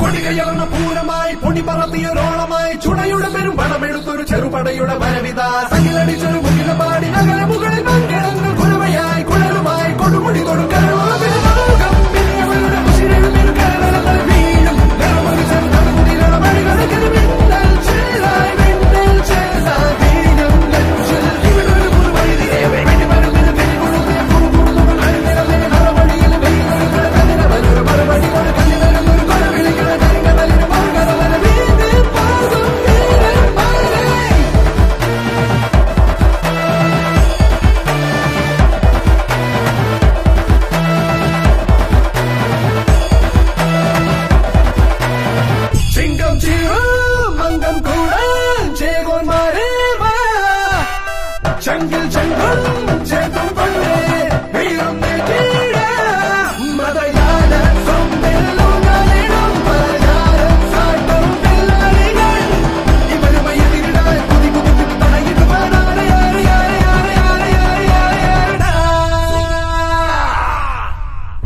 കൊടികയർന്ന പൂരമായി പൊടി പറത്തിയൊരോളമായി ചുടയുടെ പെരും പണമെടുത്തൊരു ചെറുപടയുടെ വരവിത. സകിലടിച്ചൊരു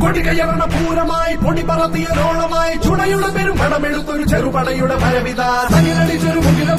കൊടികയറണ പൂരമായി പൊടി പറത്തിയൊരോളമായി ചുണയുടെ പെരും പണമെടുത്തൊരു ചെറുപടയുടെ പരവിത. സകിലടിച്ചൊരു മുകില